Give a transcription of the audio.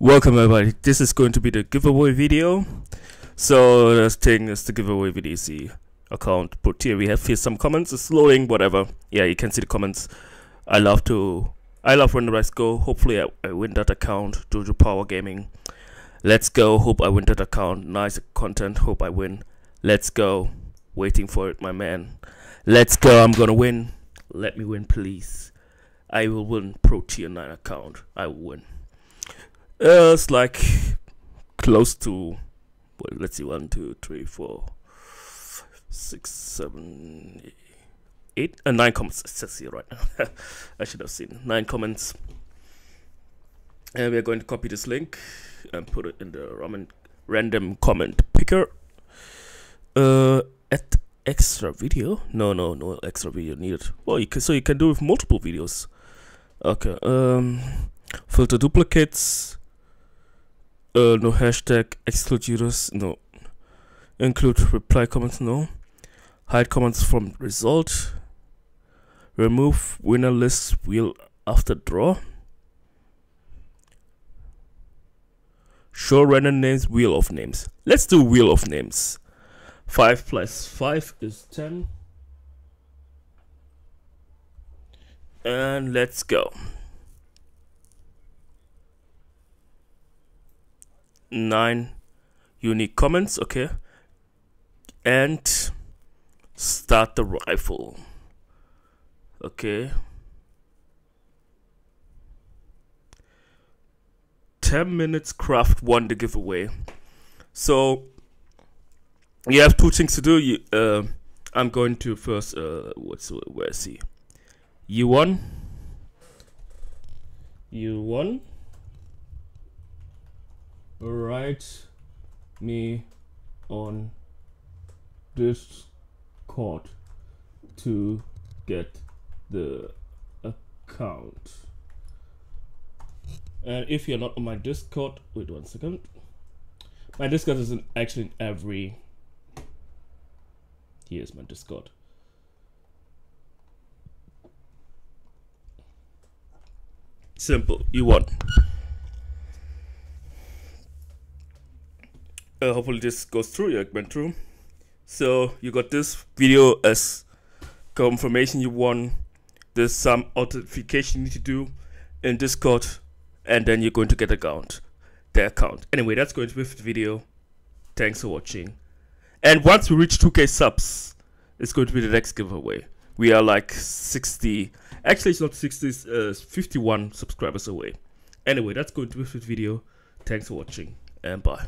Welcome everybody, this is going to be the giveaway video. So the thing is the giveaway the account but here we have here some comments, it's loading, whatever. Yeah, you can see the comments. I love to, I love Random Dice Go, hopefully I, I win that account, Jojo Power Gaming. Let's go, hope I win that account, nice content, hope I win. Let's go, waiting for it my man. Let's go, I'm gonna win. Let me win please. I will win Pro Tier 9 account, I will win. Uh, it's like close to, well, let's see, one, two, three, four, six, seven, eight, uh, nine comments. It says here right now. I should have seen nine comments. And we are going to copy this link and put it in the random comment picker. Uh, at extra video? No, no, no extra video needed. Well, you can so you can do with multiple videos. Okay. Um, filter duplicates uh, no hashtag, exclude users, no. Include reply comments, no. Hide comments from result. Remove winner list wheel after draw. Show random names, wheel of names. Let's do wheel of names. 5 plus 5 is 10. And let's go. Nine unique comments okay? And start the rifle okay? 10 minutes craft one the giveaway so you have two things to do. You uh, i'm going to first uh what's where is he? You won. You won write me on this Discord to get the account. And if you're not on my Discord, wait one second. My Discord is in actually in every. Here's my Discord. Simple. You won. Uh, hopefully this goes through yeah went through. So you got this video as confirmation you won there's some authentication you need to do in discord and then you're going to get account the account. Anyway that's going to be the video. Thanks for watching. And once we reach 2k subs it's going to be the next giveaway. We are like 60 actually it's not 60 uh, 51 subscribers away. Anyway that's going to be the video. Thanks for watching and bye